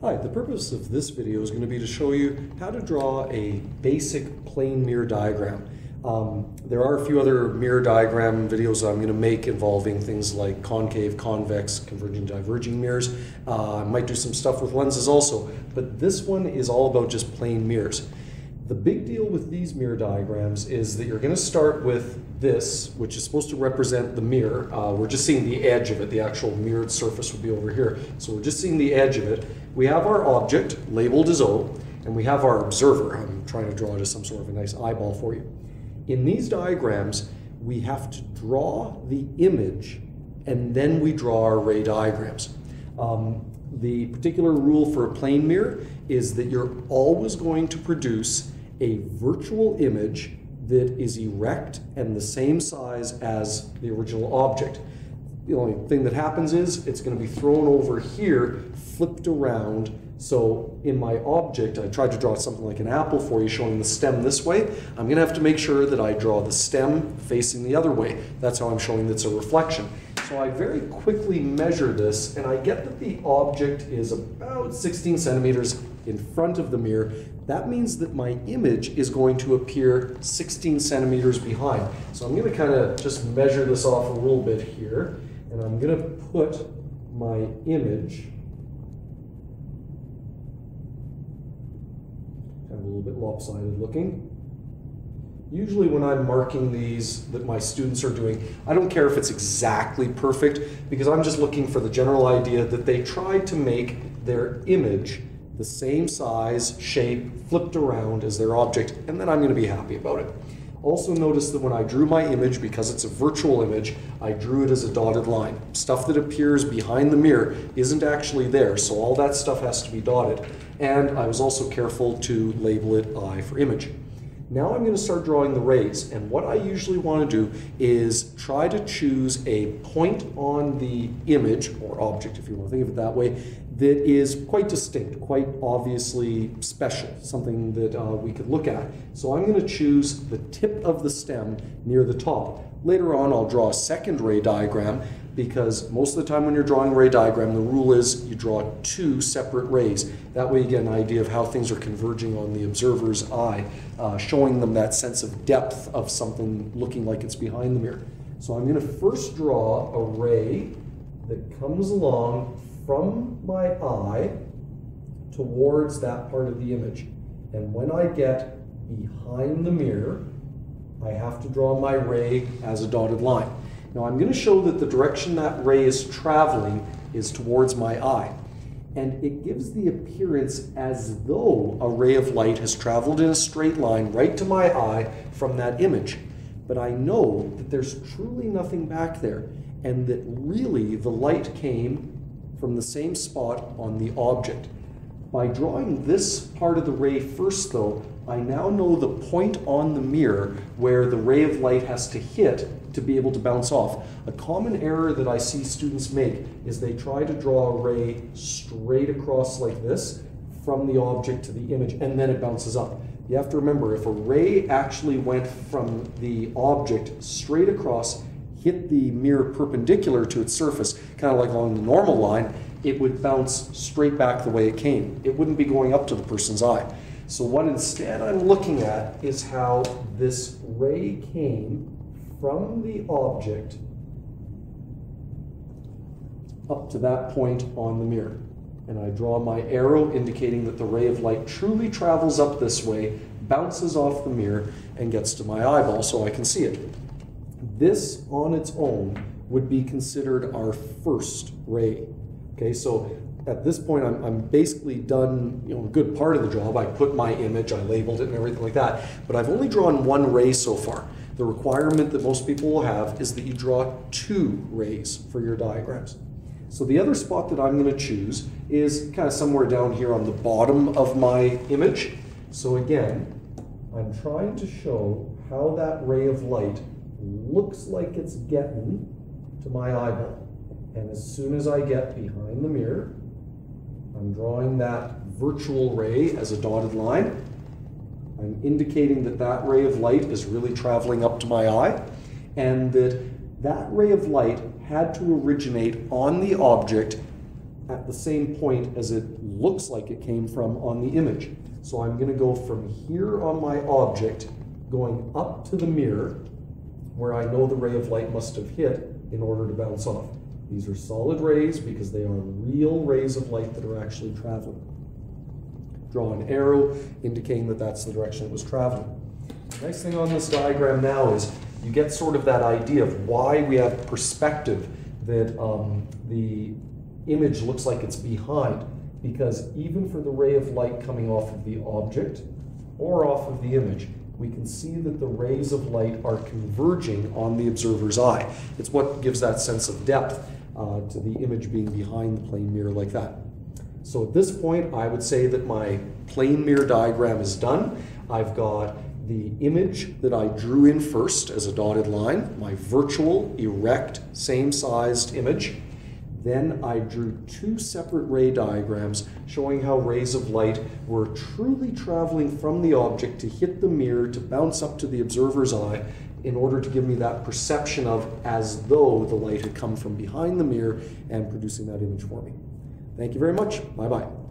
Hi, the purpose of this video is going to be to show you how to draw a basic plane mirror diagram. Um, there are a few other mirror diagram videos I'm going to make involving things like concave, convex, converging, diverging mirrors. Uh, I might do some stuff with lenses also, but this one is all about just plane mirrors. The big deal with these mirror diagrams is that you're going to start with this, which is supposed to represent the mirror. Uh, we're just seeing the edge of it. The actual mirrored surface would be over here. So we're just seeing the edge of it. We have our object labeled as O, and we have our observer. I'm trying to draw it as some sort of a nice eyeball for you. In these diagrams, we have to draw the image, and then we draw our ray diagrams. Um, the particular rule for a plane mirror is that you're always going to produce a virtual image that is erect and the same size as the original object. The only thing that happens is it's going to be thrown over here, flipped around. So in my object, I tried to draw something like an apple for you, showing the stem this way. I'm going to have to make sure that I draw the stem facing the other way. That's how I'm showing that's a reflection. So I very quickly measure this, and I get that the object is about 16 centimeters in front of the mirror. That means that my image is going to appear 16 centimeters behind. So I'm going to kind of just measure this off a little bit here, and I'm going to put my image kind of a little bit lopsided looking. Usually when I'm marking these that my students are doing, I don't care if it's exactly perfect because I'm just looking for the general idea that they tried to make their image the same size, shape, flipped around as their object, and then I'm going to be happy about it. Also notice that when I drew my image, because it's a virtual image, I drew it as a dotted line. Stuff that appears behind the mirror isn't actually there, so all that stuff has to be dotted. And I was also careful to label it I for image. Now I'm going to start drawing the rays, and what I usually want to do is try to choose a point on the image, or object if you want to think of it that way, that is quite distinct, quite obviously special, something that uh, we could look at. So I'm going to choose the tip of the stem near the top. Later on I'll draw a second ray diagram because most of the time when you're drawing a ray diagram, the rule is you draw two separate rays. That way you get an idea of how things are converging on the observer's eye, uh, showing them that sense of depth of something looking like it's behind the mirror. So I'm going to first draw a ray that comes along from my eye towards that part of the image. And when I get behind the mirror, I have to draw my ray as a dotted line. Now I'm going to show that the direction that ray is traveling is towards my eye. And it gives the appearance as though a ray of light has traveled in a straight line right to my eye from that image. But I know that there's truly nothing back there, and that really the light came from the same spot on the object. By drawing this part of the ray first, though, I now know the point on the mirror where the ray of light has to hit to be able to bounce off. A common error that I see students make is they try to draw a ray straight across like this from the object to the image and then it bounces up. You have to remember if a ray actually went from the object straight across, hit the mirror perpendicular to its surface, kind of like along the normal line, it would bounce straight back the way it came. It wouldn't be going up to the person's eye. So what instead I'm looking at is how this ray came from the object up to that point on the mirror. And I draw my arrow indicating that the ray of light truly travels up this way, bounces off the mirror, and gets to my eyeball so I can see it. This on its own would be considered our first ray. Okay, so at this point, I'm, I'm, basically done you know, a good part of the job. I put my image, I labeled it and everything like that, but I've only drawn one ray so far. The requirement that most people will have is that you draw two rays for your diagrams. So the other spot that I'm going to choose is kind of somewhere down here on the bottom of my image. So again, I'm trying to show how that ray of light looks like it's getting to my eyeball. And as soon as I get behind the mirror, I'm drawing that virtual ray as a dotted line. I'm indicating that that ray of light is really traveling up to my eye and that that ray of light had to originate on the object at the same point as it looks like it came from on the image. So I'm going to go from here on my object, going up to the mirror, where I know the ray of light must have hit in order to bounce off. These are solid rays because they are real rays of light that are actually traveling. Draw an arrow indicating that that's the direction it was traveling. The nice thing on this diagram now is you get sort of that idea of why we have perspective that um, the image looks like it's behind. Because even for the ray of light coming off of the object or off of the image, we can see that the rays of light are converging on the observer's eye. It's what gives that sense of depth uh, to the image being behind the plane mirror like that. So at this point, I would say that my plane mirror diagram is done. I've got the image that I drew in first as a dotted line, my virtual, erect, same-sized image. Then I drew two separate ray diagrams showing how rays of light were truly traveling from the object to hit the mirror to bounce up to the observer's eye in order to give me that perception of as though the light had come from behind the mirror and producing that image for me. Thank you very much. Bye bye.